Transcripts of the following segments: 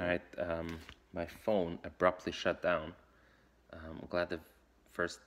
Alright, um, my phone abruptly shut down. Um, I'm glad the first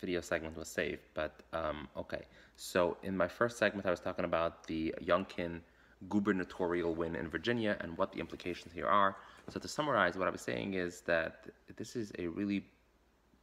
video segment was saved, but um, okay. So in my first segment, I was talking about the Youngkin gubernatorial win in Virginia and what the implications here are. So to summarize, what I was saying is that this is a really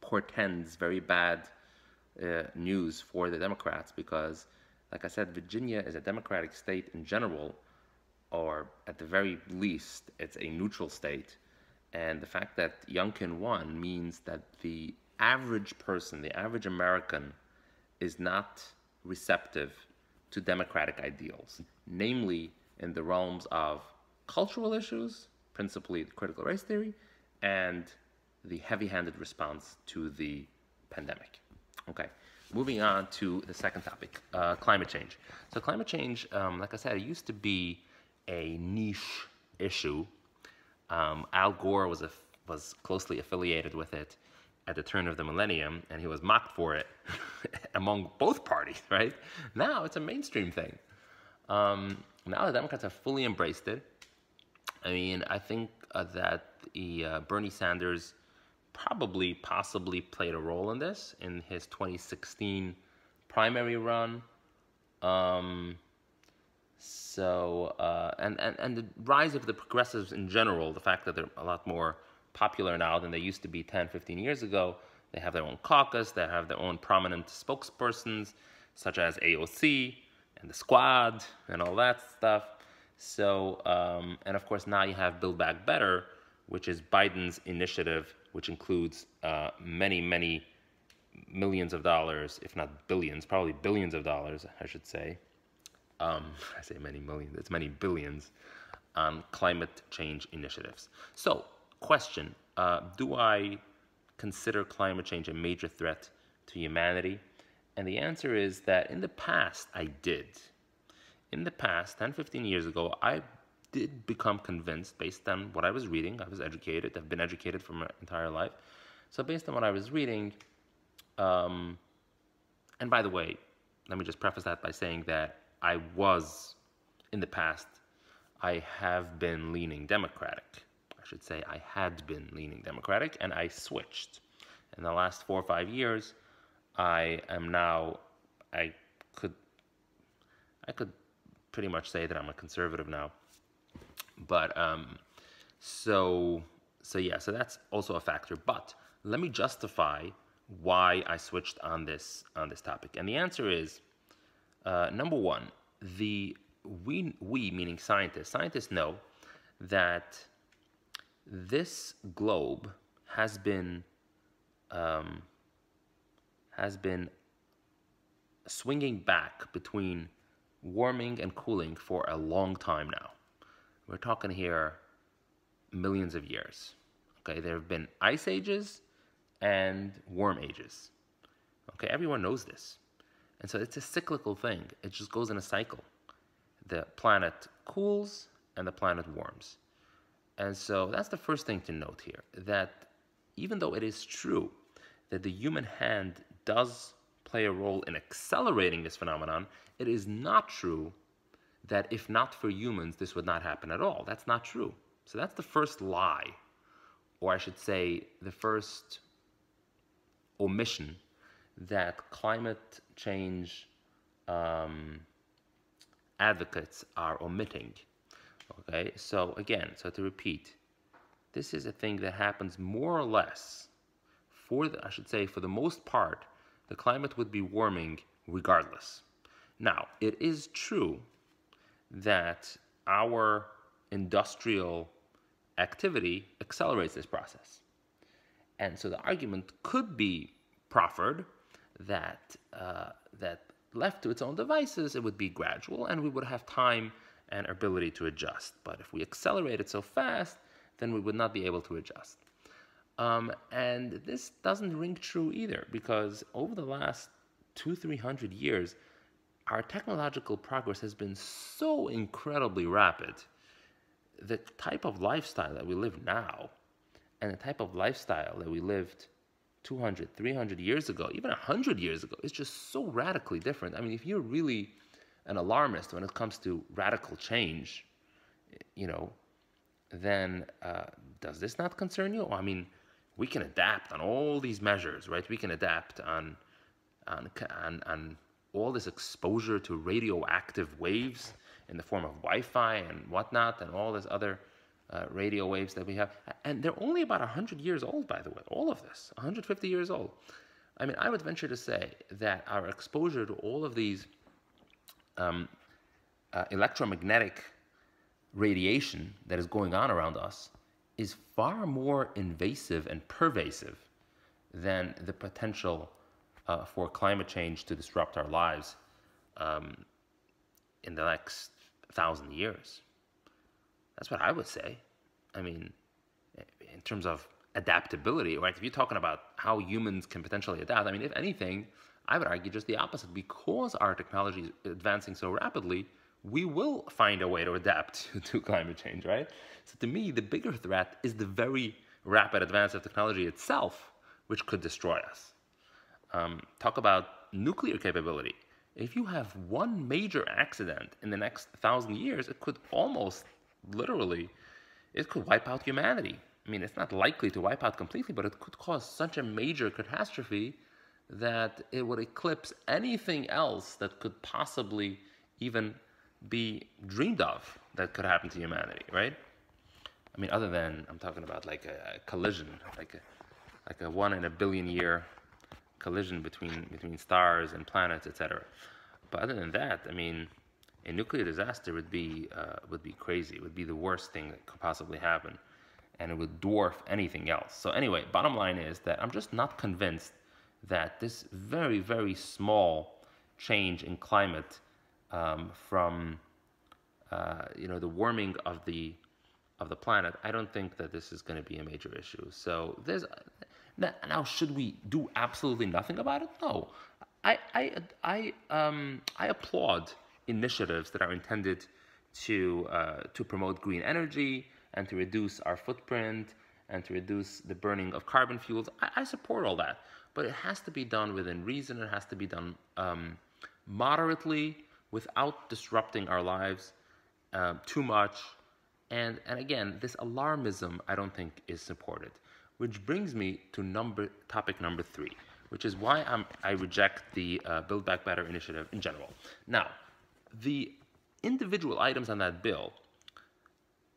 portends very bad uh, news for the Democrats because, like I said, Virginia is a Democratic state in general, or at the very least, it's a neutral state. And the fact that Youngkin won means that the average person, the average American, is not receptive to democratic ideals, namely in the realms of cultural issues, principally critical race theory, and the heavy-handed response to the pandemic. Okay, moving on to the second topic, uh, climate change. So climate change, um, like I said, it used to be a niche issue. Um, Al Gore was, a, was closely affiliated with it at the turn of the millennium, and he was mocked for it among both parties, right? Now it's a mainstream thing. Um, now the Democrats have fully embraced it. I mean, I think uh, that the, uh, Bernie Sanders probably, possibly played a role in this in his 2016 primary run. Um, so, uh, and, and, and the rise of the progressives in general, the fact that they're a lot more popular now than they used to be 10, 15 years ago. They have their own caucus, they have their own prominent spokespersons, such as AOC and the squad and all that stuff. So, um, and of course, now you have Build Back Better, which is Biden's initiative, which includes uh, many, many millions of dollars, if not billions, probably billions of dollars, I should say. Um, I say many millions, it's many billions on climate change initiatives. So, question uh, Do I consider climate change a major threat to humanity? And the answer is that in the past, I did. In the past, 10, 15 years ago, I did become convinced based on what I was reading. I was educated, I've been educated for my entire life. So, based on what I was reading, um, and by the way, let me just preface that by saying that I was, in the past, I have been leaning Democratic. I should say I had been leaning Democratic and I switched. In the last four or five years, I am now, I could, I could pretty much say that I'm a conservative now. But, um, so, so yeah, so that's also a factor. But let me justify why I switched on this, on this topic. And the answer is, uh, number one, the, we, we, meaning scientists, scientists know that this globe has been um, has been swinging back between warming and cooling for a long time now. We're talking here millions of years. Okay, there have been ice ages and warm ages. Okay, everyone knows this. And so it's a cyclical thing. It just goes in a cycle. The planet cools and the planet warms. And so that's the first thing to note here that even though it is true that the human hand does play a role in accelerating this phenomenon, it is not true that if not for humans, this would not happen at all. That's not true. So that's the first lie, or I should say, the first omission that climate change um, advocates are omitting. Okay, so again, so to repeat, this is a thing that happens more or less for the, I should say, for the most part, the climate would be warming regardless. Now, it is true that our industrial activity accelerates this process. And so the argument could be proffered that, uh, that left to its own devices, it would be gradual and we would have time and ability to adjust. But if we accelerate it so fast, then we would not be able to adjust. Um, and this doesn't ring true either because over the last two, three hundred years, our technological progress has been so incredibly rapid. The type of lifestyle that we live now and the type of lifestyle that we lived 200, 300 years ago, even 100 years ago, is just so radically different. I mean, if you're really an alarmist when it comes to radical change, you know, then uh, does this not concern you? I mean, we can adapt on all these measures, right? We can adapt on on on, on all this exposure to radioactive waves in the form of Wi-Fi and whatnot, and all this other uh, radio waves that we have. And they're only about 100 years old, by the way, all of this, 150 years old. I mean, I would venture to say that our exposure to all of these um, uh, electromagnetic radiation that is going on around us is far more invasive and pervasive than the potential uh, for climate change to disrupt our lives um, in the next thousand years. That's what I would say. I mean, in terms of adaptability, right? If you're talking about how humans can potentially adapt, I mean, if anything, I would argue just the opposite. Because our technology is advancing so rapidly, we will find a way to adapt to climate change, right? So to me, the bigger threat is the very rapid advance of technology itself, which could destroy us. Um, talk about nuclear capability. If you have one major accident in the next thousand years, it could almost literally, it could wipe out humanity. I mean, it's not likely to wipe out completely, but it could cause such a major catastrophe that it would eclipse anything else that could possibly even be dreamed of that could happen to humanity, right? I mean, other than I'm talking about like a, collision, like a like a one in a billion year collision between between stars and planets, etc. But other than that, I mean, a nuclear disaster would be uh, would be crazy. It would be the worst thing that could possibly happen, and it would dwarf anything else. So anyway, bottom line is that I'm just not convinced that this very very small change in climate um, from uh, you know the warming of the of the planet, I don't think that this is going to be a major issue. So there's now should we do absolutely nothing about it? No, I I I um I applaud initiatives that are intended to uh, to promote green energy and to reduce our footprint and to reduce the burning of carbon fuels. I, I support all that, but it has to be done within reason. It has to be done um, moderately without disrupting our lives uh, too much. And, and again, this alarmism I don't think is supported. Which brings me to number topic number three, which is why I'm, I reject the uh, Build Back Better initiative in general. Now, the individual items on that bill,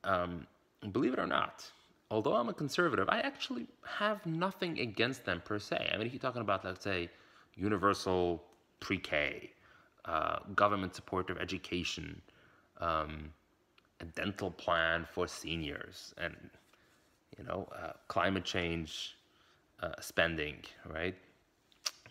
um, believe it or not, although I'm a conservative, I actually have nothing against them per se. I mean, if you're talking about, let's say, universal pre-K, uh, government support of education, um, a dental plan for seniors, and you know, uh, climate change uh, spending, right?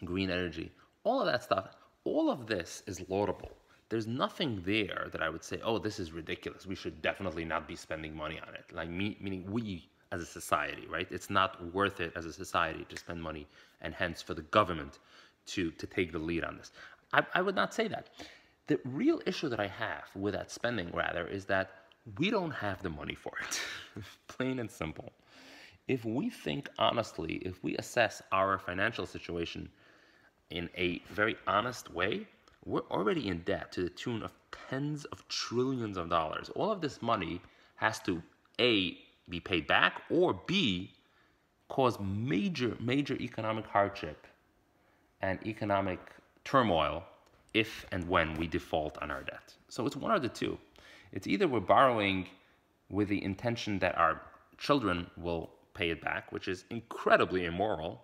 Green energy, all of that stuff. All of this is laudable. There's nothing there that I would say, oh, this is ridiculous. We should definitely not be spending money on it. Like me, meaning we as a society, right? It's not worth it as a society to spend money, and hence for the government to to take the lead on this. I, I would not say that. The real issue that I have with that spending, rather, is that we don't have the money for it. Plain and simple. If we think honestly, if we assess our financial situation in a very honest way, we're already in debt to the tune of tens of trillions of dollars. All of this money has to A, be paid back, or B, cause major, major economic hardship and economic turmoil if and when we default on our debt. So it's one of the two. It's either we're borrowing with the intention that our children will pay it back, which is incredibly immoral,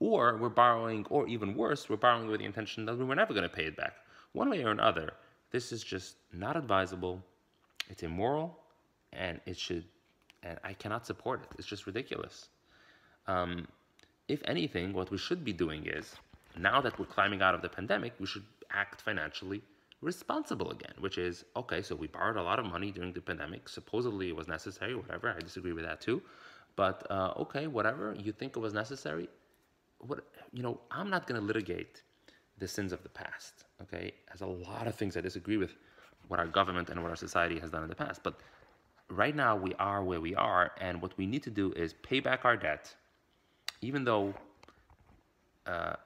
or we're borrowing, or even worse, we're borrowing with the intention that we're never going to pay it back. One way or another, this is just not advisable. It's immoral, and it should, and I cannot support it. It's just ridiculous. Um, if anything, what we should be doing is now that we're climbing out of the pandemic, we should act financially responsible again, which is okay, so we borrowed a lot of money during the pandemic. Supposedly it was necessary, whatever. I disagree with that too. But uh, okay, whatever. You think it was necessary. What, you know, I'm not going to litigate the sins of the past, okay? There's a lot of things I disagree with what our government and what our society has done in the past. But right now we are where we are, and what we need to do is pay back our debt, even though uh,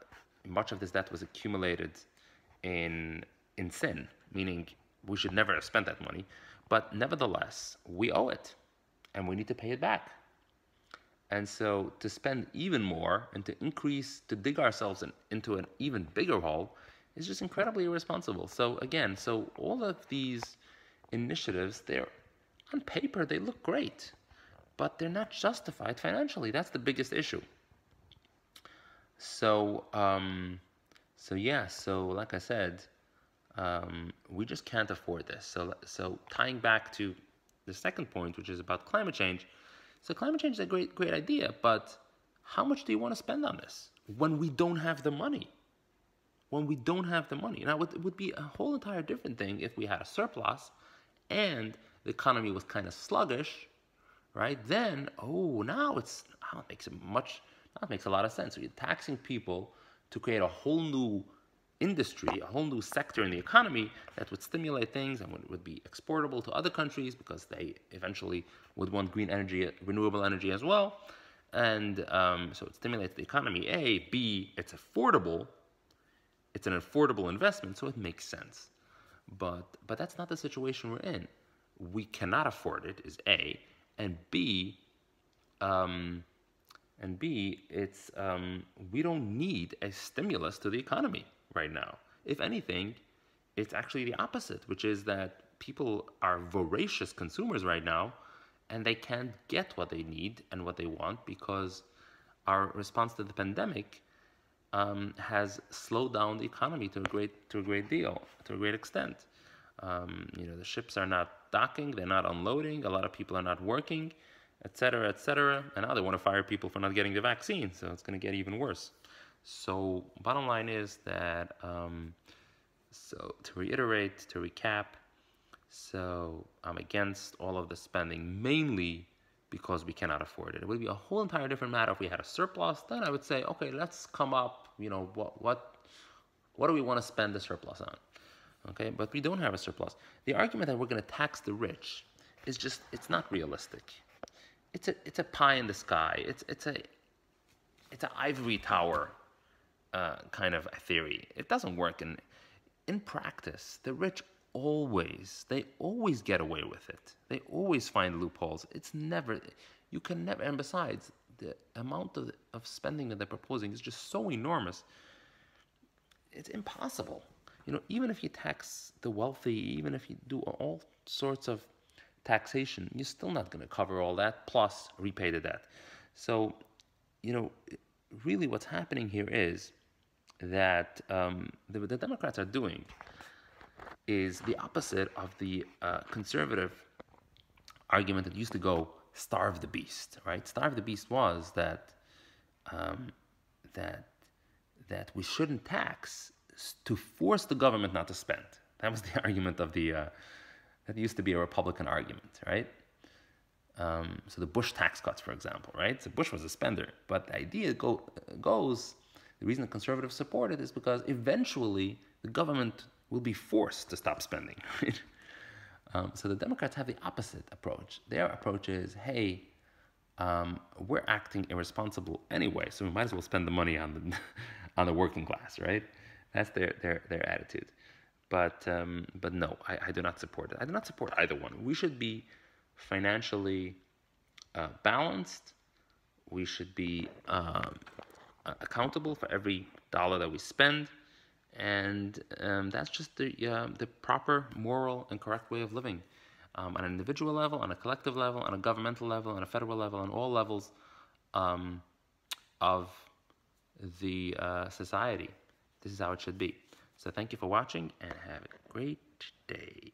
much of this debt was accumulated in in sin, meaning we should never have spent that money. But nevertheless, we owe it. and we need to pay it back. And so to spend even more and to increase, to dig ourselves in, into an even bigger hole is just incredibly irresponsible. So again, so all of these initiatives, they're on paper, they look great, but they're not justified financially. That's the biggest issue. So, um, so yeah, so like I said, um, we just can't afford this. So, so tying back to the second point, which is about climate change. So climate change is a great, great idea, but how much do you want to spend on this when we don't have the money? When we don't have the money. Now, it would be a whole entire different thing if we had a surplus and the economy was kind of sluggish, right? Then, oh, now it's now it makes it much. It makes a lot of sense. So you're taxing people to create a whole new industry, a whole new sector in the economy that would stimulate things and would, would be exportable to other countries because they eventually would want green energy, renewable energy as well. And um, so it stimulates the economy. A, B, it's affordable. It's an affordable investment, so it makes sense. But but that's not the situation we're in. We cannot afford it. Is A, and B. Um, and B, it's um, we don't need a stimulus to the economy right now. If anything, it's actually the opposite, which is that people are voracious consumers right now and they can't get what they need and what they want because our response to the pandemic um, has slowed down the economy to a great to a great deal, to a great extent. Um, you know, the ships are not docking, they're not unloading, a lot of people are not working, etc., etc. And now they want to fire people for not getting the vaccine, so it's going to get even worse. So bottom line is that, um, so to reiterate, to recap, so I'm against all of the spending mainly because we cannot afford it. It would be a whole entire different matter if we had a surplus. Then I would say, okay, let's come up. You know what what what do we want to spend the surplus on? Okay, but we don't have a surplus. The argument that we're going to tax the rich is just it's not realistic. It's a it's a pie in the sky. It's it's a it's an ivory tower uh, kind of theory. It doesn't work in in practice. The rich always they always get away with it. They always find loopholes. It's never you can never. And besides, the amount of of spending that they're proposing is just so enormous. It's impossible. You know, even if you tax the wealthy, even if you do all sorts of taxation, you're still not going to cover all that plus repay the debt. So, you know, really what's happening here is that um, the, the, Democrats are doing is the opposite of the uh, conservative argument that used to go starve the beast, right? Starve the beast was that um, that that we shouldn't tax to force the government not to spend. That was the argument of the uh, that used to be a Republican argument, right? Um, so the Bush tax cuts, for example, right? So Bush was a spender, but the idea go, goes the reason the conservatives support it is because eventually the government will be forced to stop spending. um, so the Democrats have the opposite approach. Their approach is, hey, um, we're acting irresponsible anyway, so we might as well spend the money on the on the working class, right? That's their their their attitude. But um, but no, I, I do not support it. I do not support either one. We should be financially uh, balanced. We should be um, accountable for every dollar that we spend, and um, that's just the uh, the proper moral and correct way of living, um, on an individual level, on a collective level, on a governmental level, on a federal level, on all levels um, of the uh, society. This is how it should be. So thank you for watching, and have a great day.